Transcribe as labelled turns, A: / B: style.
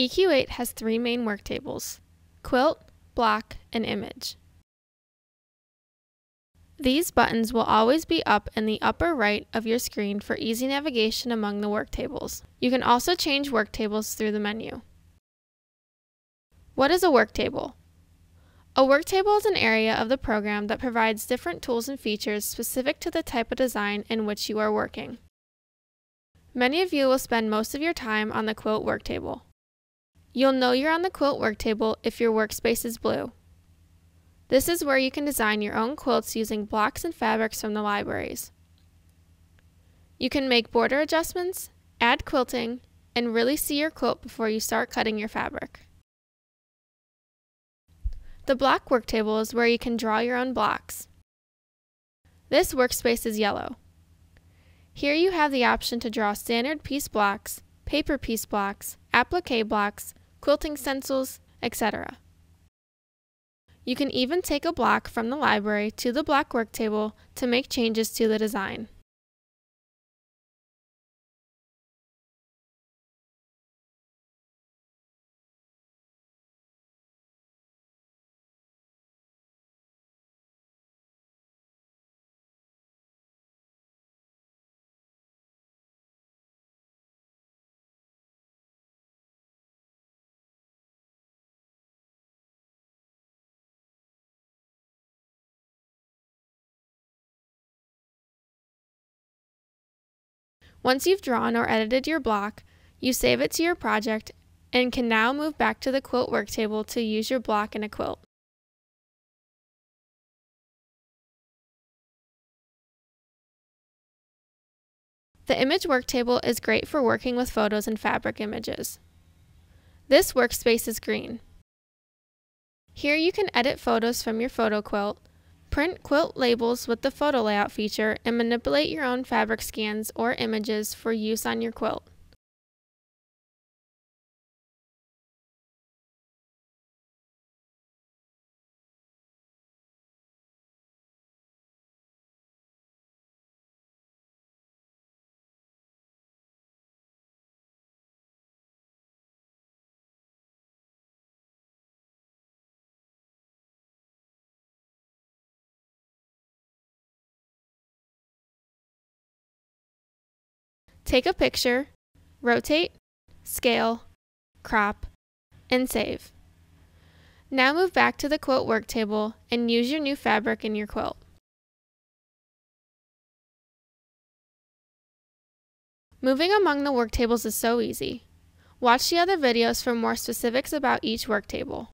A: EQ8 has three main work tables, quilt, block, and image. These buttons will always be up in the upper right of your screen for easy navigation among the work tables. You can also change work tables through the menu. What is a work table? A work table is an area of the program that provides different tools and features specific to the type of design in which you are working. Many of you will spend most of your time on the quilt work table. You'll know you're on the quilt work table if your workspace is blue. This is where you can design your own quilts using blocks and fabrics from the libraries. You can make border adjustments, add quilting, and really see your quilt before you start cutting your fabric. The block work table is where you can draw your own blocks. This workspace is yellow. Here you have the option to draw standard piece blocks, paper piece blocks, applique blocks, quilting stencils, etc. You can even take a block from the library to the block work table to make changes to the design. Once you've drawn or edited your block, you save it to your project and can now move back to the quilt work table to use your block in a quilt. The image work table is great for working with photos and fabric images. This workspace is green. Here you can edit photos from your photo quilt, Print quilt labels with the photo layout feature and manipulate your own fabric scans or images for use on your quilt. Take a picture, rotate, scale, crop, and save. Now move back to the quilt work table and use your new fabric in your quilt. Moving among the work tables is so easy. Watch the other videos for more specifics about each work table.